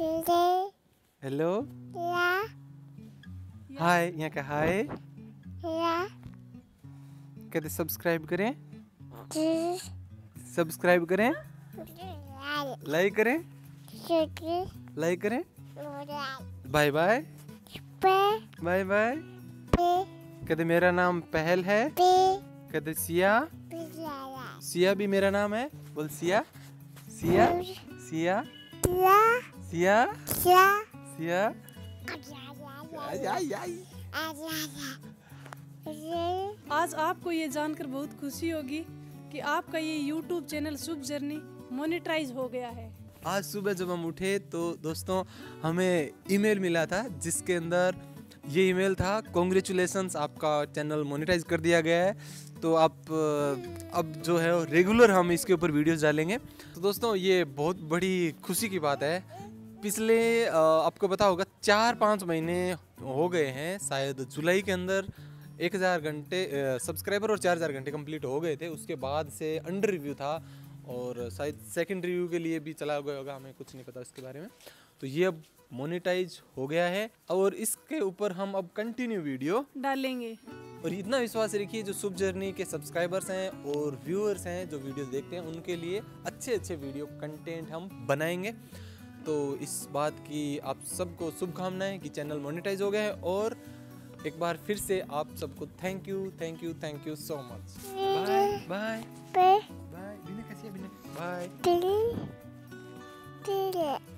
Hello hi यहाँ का हाय कहते सब्सक्राइब करें? सब्सक्राइब करें? Right, लाइक करें? लाइक करें बाय बाय बाय बाय कहते मेरा नाम पहल है? कहते सिया? सिया भी मेरा नाम है? बोल सिया। सिया? सिया? सिया? सिया? आई। आज आपको ये जानकर बहुत खुशी होगी कि आपका ये YouTube channel Shubh journey monetise हो गया है। आज सुबह जब हम उठे तो दोस्तों हमें ईमेल मिला था जिसके अंदर ये ईमेल था कॉन्ग्रेचुलेसन्स आपका चैनल मोनेटाइज कर दिया गया है। तो आप अब जो है रेगुलर हम इसके ऊपर वीडियोस डालेंगे। तो दोस्तों ये बहुत बड़ी खुशी की बात है पिछले आपको पता होगा चार पाँच महीने हो गए हैं शायद जुलाई के अंदर एक हज़ार घंटे सब्सक्राइबर और चार हज़ार घंटे कंप्लीट हो गए थे उसके बाद से अंडर रिव्यू था और शायद सेकंड रिव्यू के लिए भी चला गया होगा हमें कुछ नहीं पता इसके बारे में। तो ये अब मोनेटाइज हो गया है और इसके ऊपर हम अब कंटिन्यू वीडियो डालेंगे। और इतना विश्वास रखिए जो शुभ जर्नी के सब्सक्राइबर्स हैं और व्यूअर्स हैं जो वीडियो देखते हैं उनके लिए अच्छे अच्छे वीडियो कंटेंट हम बनाएँगे। तो इस बात की आप सबको शुभकामनाएँ कि चैनल मोनेटाइज हो गया है और एक बार फिर से आप सबको thank you thank you thank you so much bye bye bye bye